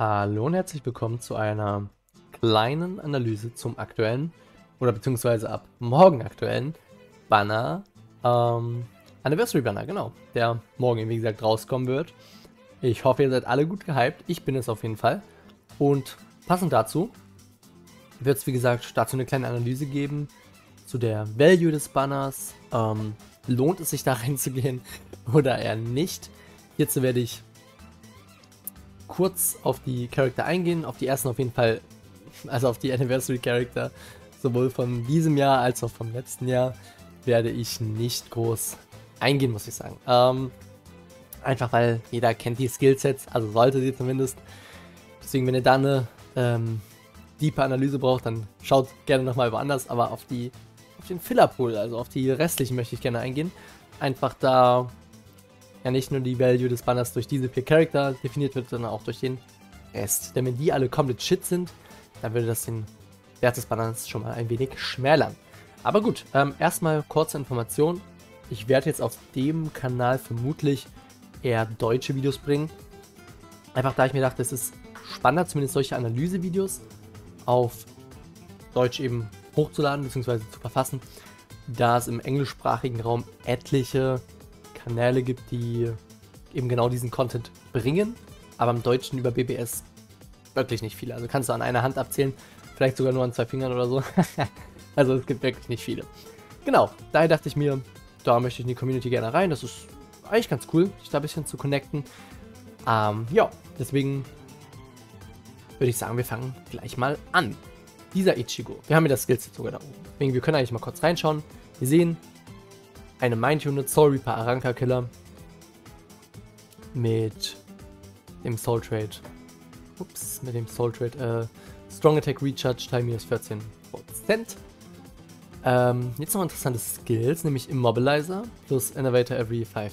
Hallo und herzlich willkommen zu einer kleinen Analyse zum aktuellen oder beziehungsweise ab morgen aktuellen Banner, ähm, Anniversary Banner, genau, der morgen, wie gesagt, rauskommen wird. Ich hoffe, ihr seid alle gut gehypt. Ich bin es auf jeden Fall. Und passend dazu wird es, wie gesagt, dazu eine kleine Analyse geben zu der Value des Banners. Ähm, lohnt es sich da reinzugehen oder eher nicht? Hierzu werde ich kurz auf die Charakter eingehen, auf die ersten auf jeden Fall, also auf die Anniversary Charakter, sowohl von diesem Jahr als auch vom letzten Jahr, werde ich nicht groß eingehen, muss ich sagen. Ähm, einfach weil jeder kennt die Skillsets, also sollte sie zumindest. Deswegen, wenn ihr da eine ähm, diepe Analyse braucht, dann schaut gerne nochmal woanders, aber auf die auf den Filler-Pool, also auf die restlichen möchte ich gerne eingehen. Einfach da ja nicht nur die Value des Banners durch diese vier Charakter definiert wird, sondern auch durch den Rest. Denn wenn die alle komplett shit sind, dann würde das den Wert des Banners schon mal ein wenig schmälern. Aber gut, ähm, erstmal kurze Information. Ich werde jetzt auf dem Kanal vermutlich eher deutsche Videos bringen. Einfach da ich mir dachte, es ist spannender, zumindest solche Analysevideos auf Deutsch eben hochzuladen bzw. zu verfassen, da es im englischsprachigen Raum etliche Kanäle gibt, die eben genau diesen Content bringen, aber im Deutschen über BBS wirklich nicht viele. Also kannst du an einer Hand abzählen, vielleicht sogar nur an zwei Fingern oder so. also es gibt wirklich nicht viele. Genau, daher dachte ich mir, da möchte ich in die Community gerne rein. Das ist eigentlich ganz cool, sich da ein bisschen zu connecten. Ähm, ja, deswegen würde ich sagen, wir fangen gleich mal an. Dieser Ichigo, wir haben hier das Skillset sogar da oben. Deswegen, wir können eigentlich mal kurz reinschauen. Wir sehen, eine Mind Unit Soul Reaper Aranka Killer mit dem Soul Trade. Ups, mit dem Soul Trade. Äh, Strong Attack Recharge Time minus 14%. Ähm, jetzt noch interessante Skills, nämlich Immobilizer plus Innovator every 5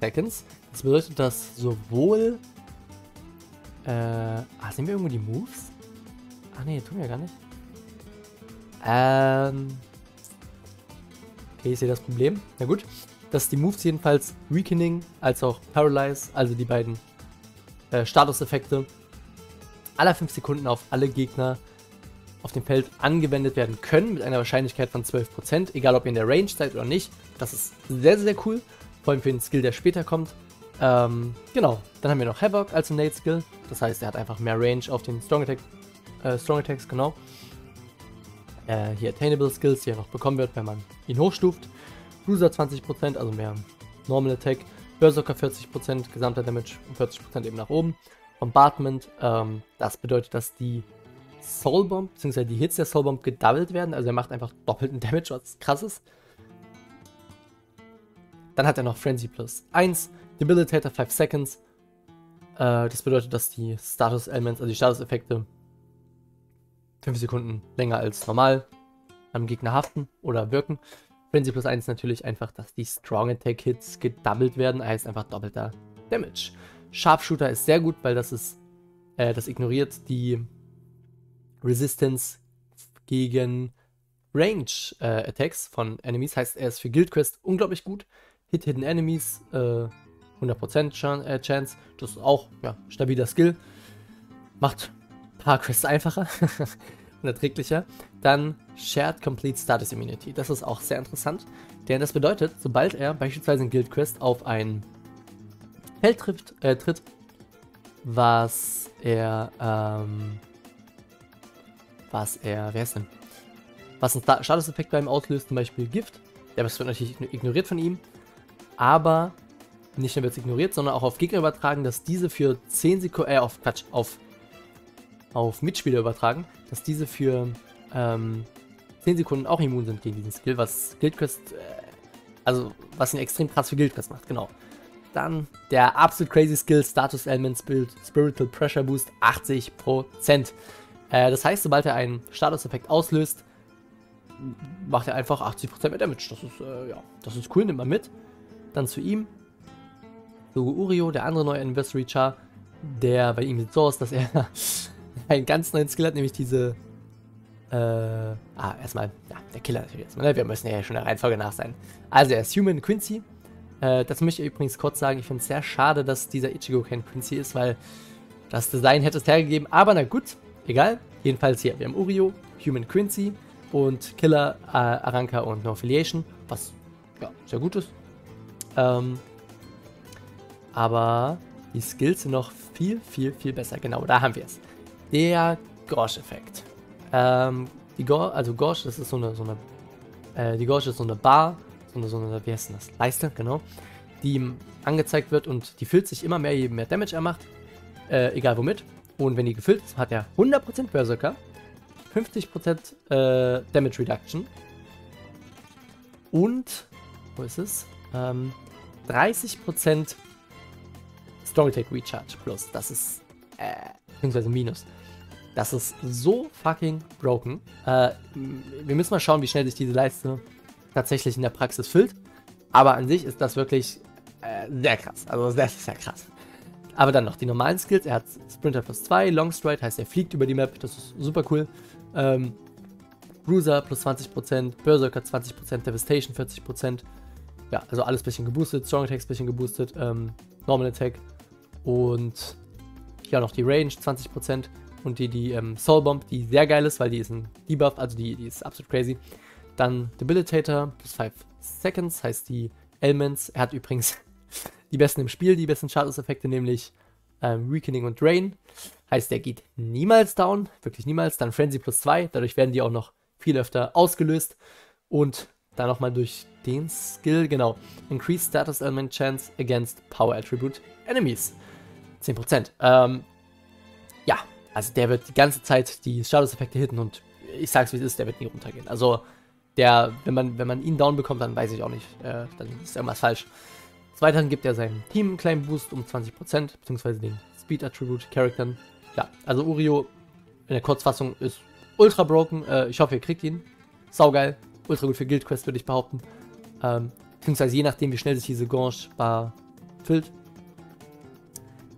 Seconds. Das bedeutet, dass sowohl. Äh, ah, sehen wir irgendwo die Moves? Ah, ne, tun wir gar nicht. Ähm. Okay, ich sehe das Problem. Na gut. Dass die Moves jedenfalls Weakening als auch Paralyze, also die beiden äh, Statuseffekte, aller 5 Sekunden auf alle Gegner auf dem Feld angewendet werden können, mit einer Wahrscheinlichkeit von 12%, egal ob ihr in der Range seid oder nicht. Das ist sehr, sehr cool, vor allem für den Skill, der später kommt. Ähm, genau, dann haben wir noch Havoc als Nate Skill, das heißt, er hat einfach mehr Range auf den Strong, Attack, äh, Strong Attacks, genau äh, hier Attainable Skills, die er noch bekommen wird, wenn man ihn hochstuft. Bruiser 20%, also mehr Normal Attack. Berserker 40%, gesamter Damage und 40% eben nach oben. Bombardment, ähm, das bedeutet, dass die Soul Bomb, beziehungsweise die Hits der Soul Bomb gedoubled werden. Also er macht einfach doppelten Damage, was krass ist. Dann hat er noch Frenzy plus 1, Debilitator 5 Seconds. Äh, das bedeutet, dass die Status Elements, also die Status-Effekte 5 Sekunden länger als normal am Gegner haften oder wirken. Frenzy plus 1 natürlich einfach, dass die Strong Attack Hits gedoubled werden, heißt einfach doppelter Damage. Sharpshooter ist sehr gut, weil das ist, äh, das ignoriert die Resistance gegen Range äh, Attacks von Enemies, heißt er ist für Guild Quest unglaublich gut. Hit Hidden Enemies, äh, 100% Chan äh, Chance, das ist auch ja, stabiler Skill. Macht paar Quests einfacher und erträglicher. Dann Shared Complete Status Immunity. Das ist auch sehr interessant, denn das bedeutet, sobald er beispielsweise in Guild Quest auf ein Feld trifft, äh, tritt, was er, ähm, was er, wer ist denn? Was ein Statuseffekt bei ihm auslöst, zum Beispiel Gift. Der wird natürlich ignoriert von ihm, aber nicht nur wird es ignoriert, sondern auch auf Gegner übertragen, dass diese für 10 Sekunden, äh, auf Quatsch, auf auf Mitspieler übertragen, dass diese für ähm, 10 Sekunden auch immun sind gegen diesen Skill, was Guildquest, äh, also was ihn extrem krass für Guildquest macht, genau. Dann der absolut crazy Skill Status Elements Build Spiritual Pressure Boost 80%. Äh, das heißt, sobald er einen Statuseffekt auslöst, macht er einfach 80% mehr Damage. Das ist, äh, ja, das ist cool, nimmt man mit. Dann zu ihm. So Urio, der andere neue Anniversary Char, der bei ihm sieht so aus, dass er einen ganz neuen Skill hat, nämlich diese. Äh, ah, erstmal, ja, der Killer natürlich erstmal, ne? Wir müssen ja schon der Reihenfolge nach sein. Also, er ist Human Quincy. Äh, das möchte ich übrigens kurz sagen. Ich finde es sehr schade, dass dieser Ichigo kein Quincy ist, weil Das Design hätte es hergegeben, aber na gut, egal. Jedenfalls hier, wir haben Urio, Human Quincy und Killer, äh, Aranka und No Affiliation, was ja sehr gut ist. Ähm, aber die Skills sind noch viel, viel, viel besser. Genau, da haben wir es. Der Gorsch-Effekt. Ähm, die Gorsch, also Gorsch, das ist so eine, so eine, äh, die Gorsch ist so eine Bar, so eine, so eine, wie heißt denn das? Leiste, genau. Die ihm angezeigt wird und die füllt sich immer mehr, je mehr Damage er macht. Äh, egal womit. Und wenn die gefüllt ist, hat er 100% Berserker, 50% äh, Damage Reduction und, wo ist es? Ähm, 30% Strong Attack Recharge plus. Das ist, äh, beziehungsweise Minus. Das ist so fucking broken. Äh, wir müssen mal schauen, wie schnell sich diese Leiste tatsächlich in der Praxis füllt. Aber an sich ist das wirklich äh, sehr krass. Also das ist sehr krass. Aber dann noch die normalen Skills. Er hat Sprinter plus 2, Long Stride heißt er fliegt über die Map. Das ist super cool. Ähm, Bruiser plus 20%, Berserker 20%, Devastation 40%. Ja, also alles ein bisschen geboostet. Strong Attack ein bisschen geboostet. Ähm, Normal Attack. Und ja, noch die Range 20%. Und die, die ähm, Soul Bomb, die sehr geil ist, weil die ist ein Debuff, also die, die ist absolut crazy. Dann Debilitator plus 5 Seconds, heißt die Elements. Er hat übrigens die besten im Spiel, die besten Status-Effekte, nämlich ähm, Weakening und Drain. Heißt, der geht niemals down, wirklich niemals. Dann Frenzy plus 2, dadurch werden die auch noch viel öfter ausgelöst. Und dann nochmal durch den Skill, genau. Increase Status Element Chance against Power Attribute Enemies. 10%. Ähm, also der wird die ganze Zeit die Status-Effekte hitten und ich sag's wie es ist, der wird nie runtergehen. Also der, wenn man, wenn man ihn down bekommt, dann weiß ich auch nicht, äh, dann ist irgendwas falsch. Weiterhin gibt er seinem Team einen kleinen Boost um 20%, beziehungsweise den Speed Attribute Charaktern. Ja, also Urio in der Kurzfassung ist ultra broken. Äh, ich hoffe, ihr kriegt ihn. Saugeil. Ultra gut für Guild Quest, würde ich behaupten. Ähm, beziehungsweise je nachdem, wie schnell sich diese Gange-Bar füllt.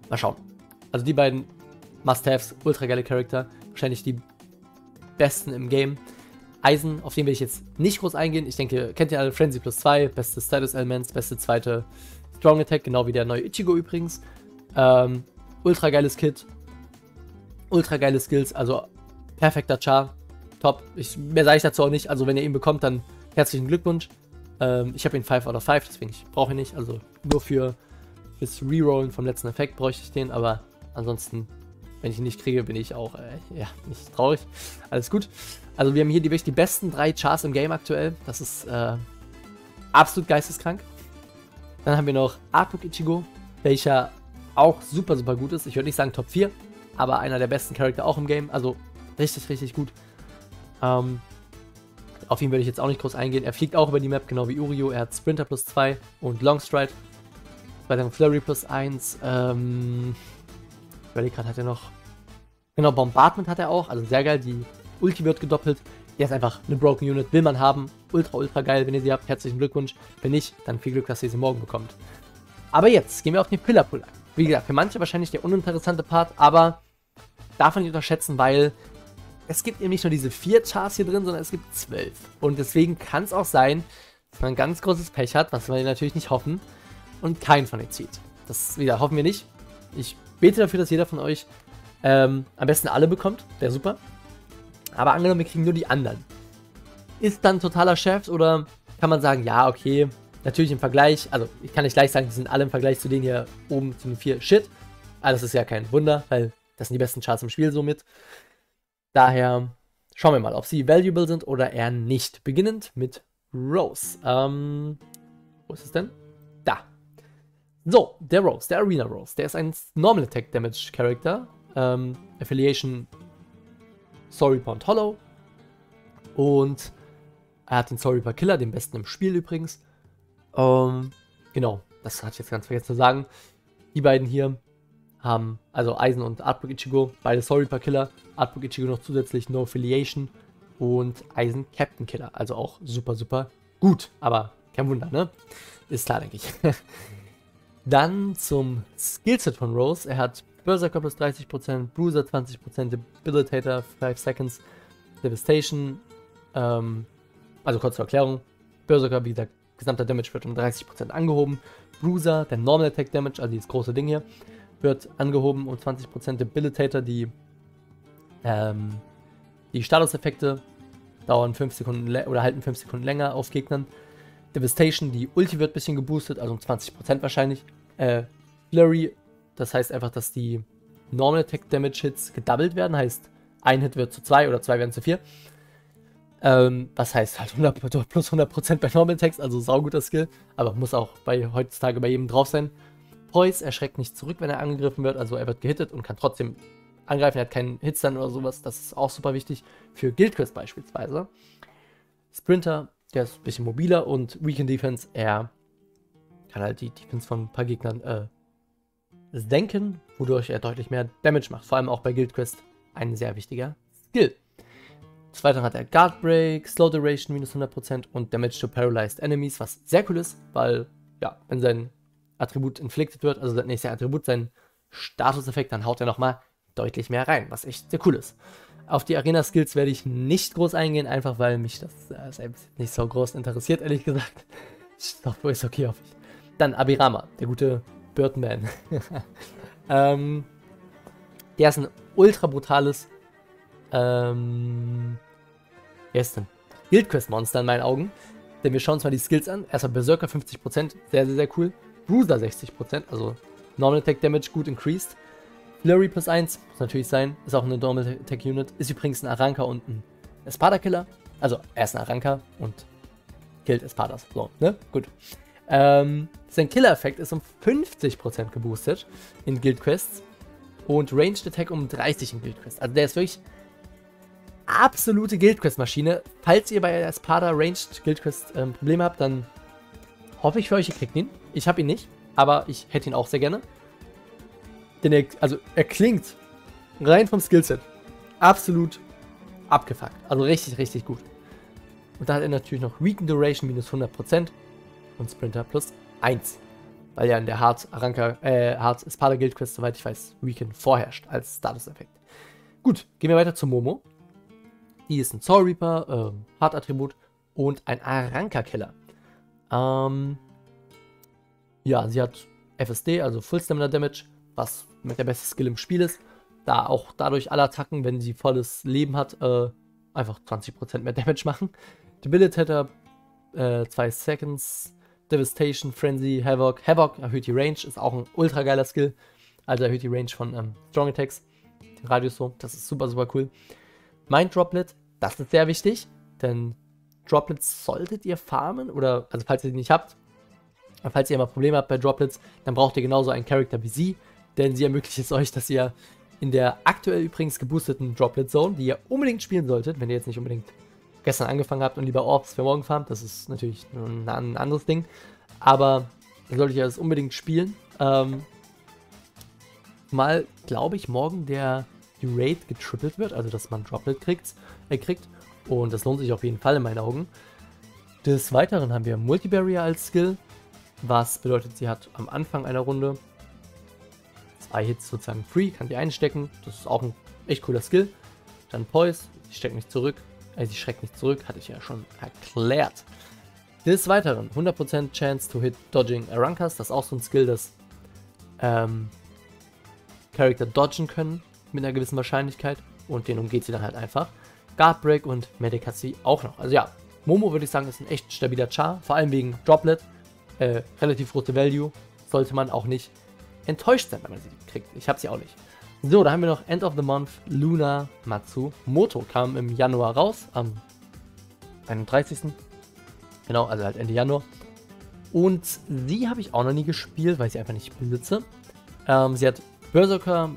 Mal schauen. Also die beiden Must-Haves, ultra geile Charakter. Wahrscheinlich die besten im Game. Eisen, auf den will ich jetzt nicht groß eingehen. Ich denke, kennt ihr alle Frenzy plus 2, beste Status Elements, beste zweite Strong Attack, genau wie der neue Ichigo übrigens. Ähm, ultra geiles Kit. Ultra geile Skills, also perfekter Char. Top. Ich, mehr sage ich dazu auch nicht. Also, wenn ihr ihn bekommt, dann herzlichen Glückwunsch. Ähm, ich habe ihn 5 out of 5, deswegen ich brauche ihn nicht. Also, nur für fürs Rerollen vom letzten Effekt bräuchte ich den, aber ansonsten wenn ich ihn nicht kriege, bin ich auch, äh, ja, nicht traurig. Alles gut. Also wir haben hier die, wirklich die besten drei Chars im Game aktuell. Das ist äh, absolut geisteskrank. Dann haben wir noch Artbook Ichigo, welcher auch super, super gut ist. Ich würde nicht sagen Top 4, aber einer der besten Charakter auch im Game. Also richtig, richtig gut. Ähm, auf ihn würde ich jetzt auch nicht groß eingehen. Er fliegt auch über die Map, genau wie Urio. Er hat Sprinter plus 2 und Longstride. Bei Flurry plus 1. Ähm, überlege gerade, hat er noch. Genau, Bombardment hat er auch. Also sehr geil. Die Ulti wird gedoppelt. Der ist einfach eine Broken Unit. Will man haben. Ultra, ultra geil. Wenn ihr sie habt, herzlichen Glückwunsch. Wenn nicht, dann viel Glück, dass ihr sie morgen bekommt. Aber jetzt gehen wir auf den Pillar Pull ein. Wie gesagt, für manche wahrscheinlich der uninteressante Part, aber darf man nicht unterschätzen, weil es gibt eben nicht nur diese vier Chars hier drin, sondern es gibt zwölf. Und deswegen kann es auch sein, dass man ganz großes Pech hat, was wir natürlich nicht hoffen, und keinen von denen zieht. Das wieder hoffen wir nicht. Ich bete dafür, dass jeder von euch ähm, am besten alle bekommt. Wäre super. Aber angenommen, wir kriegen nur die anderen. Ist dann totaler Chef oder kann man sagen, ja, okay, natürlich im Vergleich, also ich kann nicht gleich sagen, die sind alle im Vergleich zu denen hier oben zu den vier Shit. Aber das ist ja kein Wunder, weil das sind die besten Charts im Spiel somit. Daher schauen wir mal, ob sie valuable sind oder eher nicht. Beginnend mit Rose. Ähm, wo ist es denn? So, der Rose, der Arena Rose, der ist ein Normal Attack Damage Character. Ähm, Affiliation Sorry Pound Hollow. Und er hat den Sorry Per Killer, den besten im Spiel übrigens. Ähm, genau, das hatte ich jetzt ganz vergessen zu sagen. Die beiden hier haben, also Eisen und Artbook Ichigo, beide Sorry Per Killer. Artbook Ichigo noch zusätzlich No Affiliation und Eisen Captain Killer. Also auch super, super gut. Aber kein Wunder, ne? Ist klar, denke ich. Dann zum Skillset von Rose. Er hat Berserker plus 30%, Bruiser 20%, Debilitator 5 Seconds, Devastation. Ähm, also kurz zur Erklärung. Berserker, wie gesagt, gesamter Damage wird um 30% angehoben. Bruiser, der Normal Attack Damage, also dieses große Ding hier, wird angehoben um 20%. Debilitator, die, ähm, die Statuseffekte dauern 5 Sekunden oder halten 5 Sekunden länger auf Gegnern. Devastation, die Ulti wird ein bisschen geboostet, also um 20% wahrscheinlich. Äh, Flurry, das heißt einfach, dass die Normal Attack Damage Hits gedoubled werden, heißt ein Hit wird zu 2 oder 2 werden zu 4. Ähm, was heißt halt 100, plus 100% bei Normal Attacks, also sauguter Skill, aber muss auch bei heutzutage bei jedem drauf sein. Poise erschreckt nicht zurück, wenn er angegriffen wird, also er wird gehittet und kann trotzdem angreifen, er hat keinen Hitstun oder sowas, das ist auch super wichtig für Guild Quest beispielsweise. Sprinter, der ist ein bisschen mobiler und Weekend Defense, er kann halt die Defense von ein paar Gegnern äh, senken, wodurch er deutlich mehr Damage macht, vor allem auch bei Guild Quest ein sehr wichtiger Skill. Des Weiteren hat er Guard Break, Slow Duration minus 100% und Damage to Paralyzed Enemies, was sehr cool ist, weil, ja, wenn sein Attribut inflicted wird, also nicht sein Attribut, sein Statuseffekt, dann haut er nochmal deutlich mehr rein, was echt sehr cool ist. Auf die Arena-Skills werde ich nicht groß eingehen, einfach weil mich das äh, selbst nicht so groß interessiert, ehrlich gesagt. Doch, ist okay, hoffe ich. Dann Abirama, der gute Birdman. ähm, der ist ein ultra brutales ähm, wer ist denn? Guild Quest Monster in meinen Augen. Denn wir schauen uns mal die Skills an. Erstmal Berserker 50%, sehr, sehr, sehr cool. Bruiser 60%, also Normal Attack Damage gut increased. Flurry plus 1, muss natürlich sein, ist auch eine Normal Attack Unit. Ist übrigens ein Aranka und ein Espada Killer. Also, er ist ein Aranka und killt Espadas. So, ne? Gut. Ähm, sein Killer-Effekt ist um 50% geboostet in Guild Quests und Ranged Attack um 30% in Guild Quests. Also der ist wirklich absolute Guild Quest Maschine. Falls ihr bei Espada Ranged Guild Quest ähm, Probleme habt, dann hoffe ich für euch, ihr kriegt ihn. Ich habe ihn nicht, aber ich hätte ihn auch sehr gerne. Denn er, also er klingt rein vom Skillset absolut abgefuckt. Also richtig, richtig gut. Und da hat er natürlich noch Weaken Duration minus 100% und Sprinter plus 1. Weil ja in der Hard Aranka, äh, Hard Espada Guild Quest, soweit ich weiß, Weaken vorherrscht als Status-Effekt. Gut, gehen wir weiter zu Momo. Die ist ein Soul Reaper, äh, Hard-Attribut und ein Aranka-Killer. Ähm, ja, sie hat FSD, also Full Stamina Damage, was mit der beste Skill im Spiel ist. Da auch dadurch alle Attacken, wenn sie volles Leben hat, äh, einfach 20% mehr Damage machen. Debilitator, äh, 2 Seconds, Devastation, Frenzy, Havoc. Havoc erhöht die Range, ist auch ein ultra geiler Skill. Also erhöht die Range von ähm, Strong Attacks, den Radius so. Das ist super, super cool. Mind Droplet, das ist sehr wichtig, denn Droplets solltet ihr farmen oder, also falls ihr die nicht habt, falls ihr immer Probleme habt bei Droplets, dann braucht ihr genauso einen Charakter wie sie, denn sie ermöglicht es euch, dass ihr in der aktuell übrigens geboosteten Droplet Zone, die ihr unbedingt spielen solltet, wenn ihr jetzt nicht unbedingt gestern angefangen habt und lieber Orbs für morgen farmt, das ist natürlich ein, anderes Ding, aber solltet ihr das unbedingt spielen. Ähm, mal, glaube ich, morgen der die Raid getrippelt wird, also dass man Droplet kriegt, äh, kriegt. Und das lohnt sich auf jeden Fall in meinen Augen. Des Weiteren haben wir Multibarrier als Skill, was bedeutet, sie hat am Anfang einer Runde Hits sozusagen free, kann die einstecken. Das ist auch ein echt cooler Skill. Dann Poise, sie steckt nicht zurück, äh, sie schreckt nicht zurück, hatte ich ja schon erklärt. Des Weiteren 100% Chance to hit Dodging Arankas, das ist auch so ein Skill, das ähm, Charakter dodgen können mit einer gewissen Wahrscheinlichkeit und den umgeht sie dann halt einfach. Guard Break und Medic hat sie auch noch. Also ja, Momo würde ich sagen, ist ein echt stabiler Char, vor allem wegen Droplet. Äh, relativ große Value. Sollte man auch nicht enttäuscht sein, wenn man sie kriegt. Ich habe sie auch nicht. So, da haben wir noch End of the Month Luna Matsu. Moto kam im Januar raus, am 31. Genau, also halt Ende Januar. Und sie habe ich auch noch nie gespielt, weil ich sie einfach nicht besitze. Ähm, sie hat Berserker,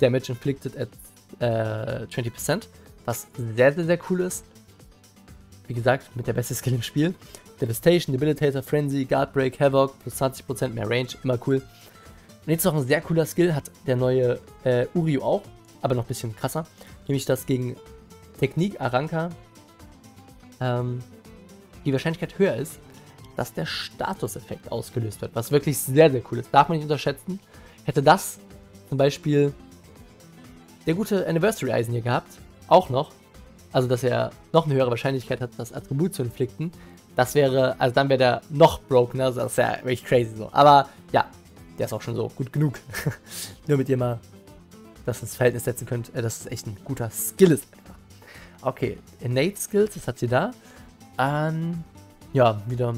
Damage inflicted at äh, 20%, was sehr, sehr, sehr cool ist. Wie gesagt, mit der beste Skill im Spiel. Devastation, Debilitator, Frenzy, Guard Break, Havoc, plus 20% mehr Range, immer cool. Und jetzt noch ein sehr cooler Skill, hat der neue äh, Uryu auch, aber noch ein bisschen krasser. Nämlich das gegen Technik Aranka ähm, die Wahrscheinlichkeit höher ist, dass der Statuseffekt ausgelöst wird, was wirklich sehr, sehr cool ist. Darf man nicht unterschätzen. Hätte das zum Beispiel der gute Anniversary Eisen hier gehabt. Auch noch. Also, dass er noch eine höhere Wahrscheinlichkeit hat, das Attribut zu inflikten. Das wäre, also dann wäre der noch brokener. Also das wäre wirklich crazy so. Aber ja, der ist auch schon so gut genug. Nur mit ihr mal das ins Verhältnis setzen könnt, äh, dass es echt ein guter Skill ist. Okay, Innate Skills, das hat sie da. Ähm, ja, wieder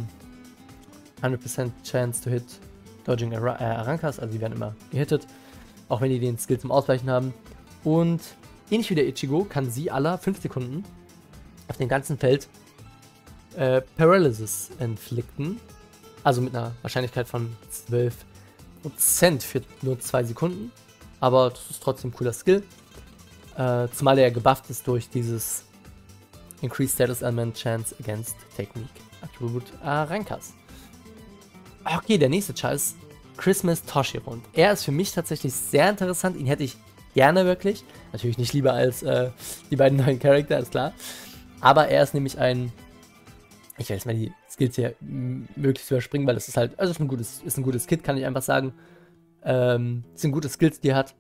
100% Chance to hit Dodging Ar äh, Arankas, also die werden immer gehittet, auch wenn die den Skill zum Ausweichen haben. Und ähnlich wie der Ichigo kann sie aller 5 Sekunden auf dem ganzen Feld äh, Paralysis inflikten. Also mit einer Wahrscheinlichkeit von 12% für nur 2 Sekunden. Aber das ist trotzdem ein cooler Skill. Äh, zumal er gebufft ist durch dieses Increased Status Element Chance Against Technique Attribute Arankas. Okay, der nächste Char ist Christmas Toshiro. Und er ist für mich tatsächlich sehr interessant. Ihn hätte ich gerne wirklich. Natürlich nicht lieber als äh, die beiden neuen Charakter, ist klar. Aber er ist nämlich ein. Ich werde jetzt mal die Skills hier möglichst überspringen, weil das ist halt. Also ist ein gutes, ist ein gutes Kit, kann ich einfach sagen. Ähm, sind gute Skills, die er hat.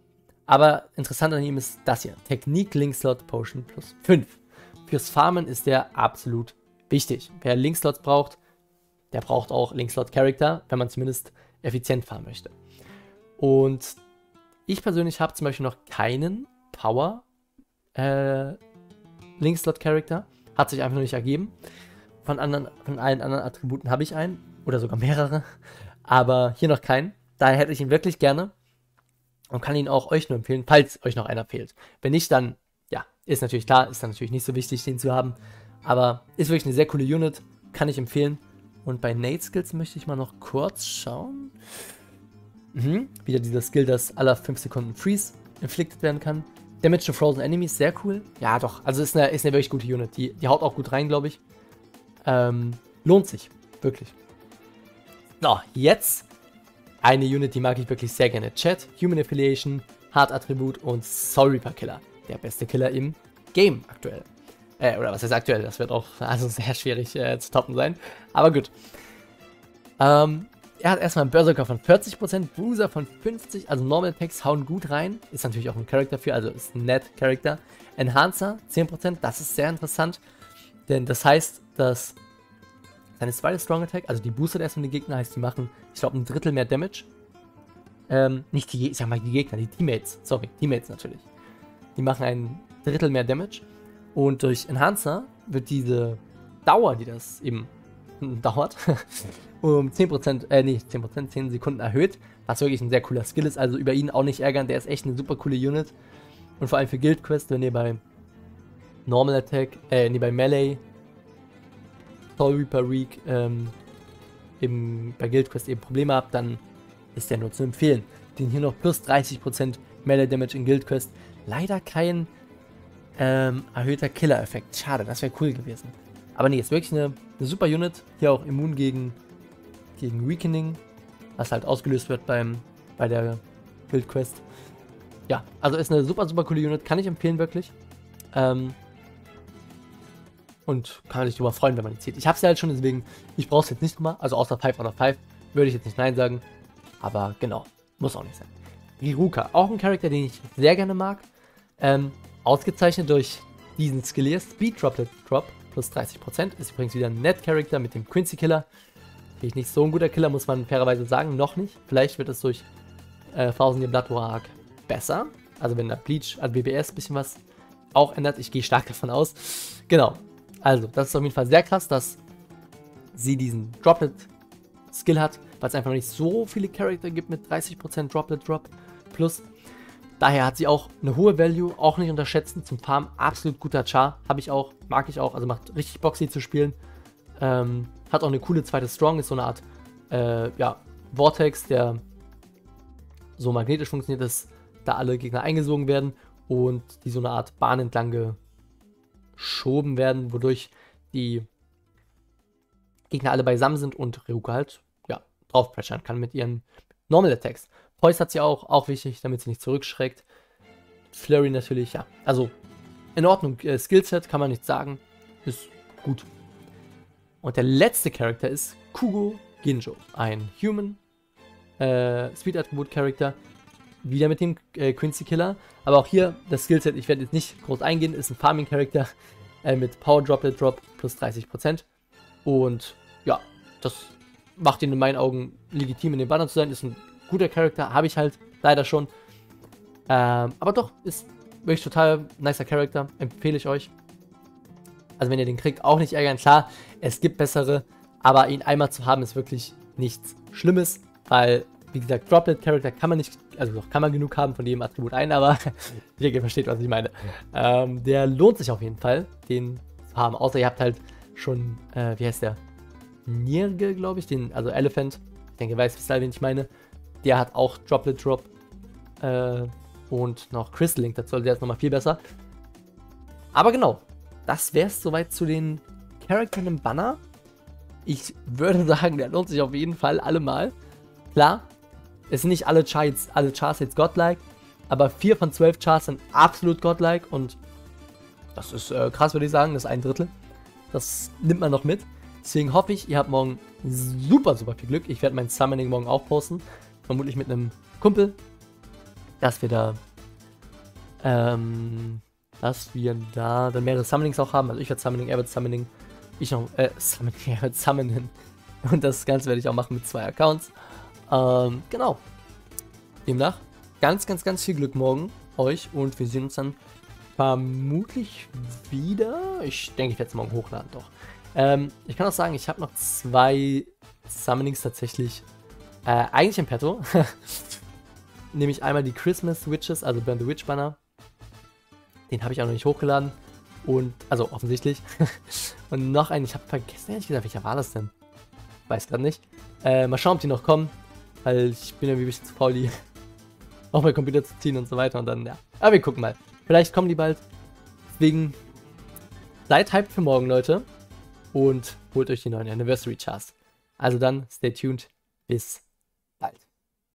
Aber interessant an ihm ist das hier. Technik Linkslot Potion plus 5. Fürs Farmen ist der absolut wichtig. Wer Linkslots braucht, der braucht auch Linkslot Character, wenn man zumindest effizient fahren möchte. Und ich persönlich habe zum Beispiel noch keinen Power äh, Linkslot Character. Hat sich einfach noch nicht ergeben. Von, anderen, von allen anderen Attributen habe ich einen. Oder sogar mehrere. Aber hier noch keinen. Daher hätte ich ihn wirklich gerne. Und kann ihn auch euch nur empfehlen, falls euch noch einer fehlt. Wenn nicht, dann, ja, ist natürlich klar, ist dann natürlich nicht so wichtig, den zu haben. Aber ist wirklich eine sehr coole Unit. Kann ich empfehlen. Und bei Nate Skills möchte ich mal noch kurz schauen. Mhm. Wieder dieser Skill, dass aller 5 Sekunden Freeze inflicted werden kann. Damage to Frozen Enemies, sehr cool. Ja, doch. Also ist eine, ist eine wirklich gute Unit. Die, die haut auch gut rein, glaube ich. Ähm, lohnt sich. Wirklich. So, jetzt eine Unit, die mag ich wirklich sehr gerne. Chat, Human Affiliation, Hard Attribut und Soul Reaper Killer. Der beste Killer im Game aktuell. Äh, oder was heißt aktuell? Das wird auch also sehr schwierig äh, zu toppen sein. Aber gut. Ähm, er hat erstmal einen Berserker von 40%, Bruiser von 50%, also Normal Attacks hauen gut rein. Ist natürlich auch ein Charakter für, also ist ein Net-Charakter. Enhancer 10%, das ist sehr interessant. Denn das heißt, dass seine zweite Strong Attack, also die boostet erstmal die Gegner, heißt, die machen, ich glaube, ein Drittel mehr Damage. Ähm, nicht die, sag mal die Gegner, die Teammates, sorry, Teammates natürlich. Die machen ein Drittel mehr Damage. Und durch Enhancer wird diese Dauer, die das eben dauert, um 10%, äh, nee, 10%, 10 Sekunden erhöht, was wirklich ein sehr cooler Skill ist. Also über ihn auch nicht ärgern, der ist echt eine super coole Unit. Und vor allem für Guild Quest, wenn ihr bei Normal Attack, äh, nee, bei Melee, Soul Reaper Week, ähm, bei Guild Quest eben Probleme habt, dann ist der nur zu empfehlen. Den hier noch plus 30% Melee Damage in Guild Quest. Leider kein ähm, erhöhter Killer-Effekt. Schade, das wäre cool gewesen. Aber nee, ist wirklich eine, eine, super Unit. Hier auch immun gegen, gegen Weakening, was halt ausgelöst wird beim, bei der Guild Quest. Ja, also ist eine super, super coole Unit. Kann ich empfehlen, wirklich. Ähm, und kann sich darüber freuen, wenn man die zieht. Ich habe sie halt schon, deswegen, ich brauche es jetzt nicht nochmal. Also außer 5 out of 5 würde ich jetzt nicht Nein sagen. Aber genau, muss auch nicht sein. Riruka, auch ein Charakter, den ich sehr gerne mag. Ähm, Ausgezeichnet durch diesen Skill hier, Speed Droplet Drop plus 30%. Ist übrigens wieder ein Net-Character mit dem Quincy Killer. Finde ich nicht so ein guter Killer, muss man fairerweise sagen. Noch nicht. Vielleicht wird es durch äh, Thousand Year Blood War besser. Also wenn der Bleach an BBS ein bisschen was auch ändert. Ich gehe stark davon aus. Genau. Also, das ist auf jeden Fall sehr krass, dass sie diesen Droplet-Skill hat, weil es einfach nicht so viele Charakter gibt mit 30% Droplet Drop plus. Daher hat sie auch eine hohe Value, auch nicht unterschätzen. Zum Farm absolut guter Char. Habe ich auch, mag ich auch. Also macht richtig Bock, sie zu spielen. Ähm, hat auch eine coole zweite Strong, ist so eine Art äh, ja, Vortex, der so magnetisch funktioniert, dass da alle Gegner eingesogen werden und die so eine Art Bahn entlang geschoben werden, wodurch die Gegner alle beisammen sind und Ryuka halt ja, drauf pressern kann mit ihren Normal Attacks. Poise hat sie auch, auch wichtig, damit sie nicht zurückschreckt. Flurry natürlich, ja. Also, in Ordnung. Äh, Skillset kann man nicht sagen. Ist gut. Und der letzte Charakter ist Kugo Ginjo. Ein Human äh, Speed Attribute Charakter. Wieder mit dem äh, Quincy Killer. Aber auch hier das Skillset, ich werde jetzt nicht groß eingehen, ist ein Farming Charakter äh, mit Power Droplet Drop plus 30%. Und ja, das macht ihn in meinen Augen legitim in den Banner zu sein. Ist ein guter Charakter, habe ich halt leider schon. Ähm, aber doch, ist wirklich total nicer Charakter, empfehle ich euch. Also wenn ihr den kriegt, auch nicht ärgern. Klar, es gibt bessere, aber ihn einmal zu haben ist wirklich nichts Schlimmes, weil, wie gesagt, Droplet Character kann man nicht, also doch kann man genug haben von jedem Attribut ein, aber ich denke, ihr versteht, was ich meine. Ähm, der lohnt sich auf jeden Fall, den zu haben, außer ihr habt halt schon, äh, wie heißt der? Nirge, glaube ich, den, also Elephant. Ich denke, ihr weißt, wen ich meine. Der hat auch Droplet Drop äh, und noch Crystal Link dazu, also der ist nochmal viel besser. Aber genau, das wäre es soweit zu den Charakteren im Banner. Ich würde sagen, der lohnt sich auf jeden Fall allemal. Klar, es sind nicht alle Charts, alle Charts jetzt godlike, aber 4 von 12 Charts sind absolut godlike und das ist äh, krass, würde ich sagen, das ist ein Drittel. Das nimmt man noch mit. Deswegen hoffe ich, ihr habt morgen super, super viel Glück. Ich werde mein Summoning morgen auch posten. Vermutlich mit einem Kumpel. Dass wir da ähm, dass wir da dann mehrere Summonings auch haben. Also ich werde Summoning, er wird Summoning, ich noch, äh, Summoning, er wird Summonen. Und das Ganze werde ich auch machen mit zwei Accounts. Ähm, genau. Demnach, ganz, ganz, ganz viel Glück morgen euch und wir sehen uns dann vermutlich wieder. Ich denke, ich werde es morgen hochladen, doch. Ähm, ich kann auch sagen, ich habe noch zwei Summonings tatsächlich äh, eigentlich im Petto. Nämlich einmal die Christmas Witches, also Burn the Witch Banner. Den habe ich auch noch nicht hochgeladen. Und, also offensichtlich. und noch einen, ich habe vergessen, ehrlich gesagt, welcher war das denn? Weiß gerade nicht. Äh, mal schauen, ob die noch kommen. Weil ich bin irgendwie ein bisschen zu faul, die auf meinen Computer zu ziehen und so weiter. Und dann, ja. Aber wir gucken mal. Vielleicht kommen die bald. Deswegen, seid hyped für morgen, Leute. Und holt euch die neuen Anniversary Charts. Also dann, stay tuned. Bis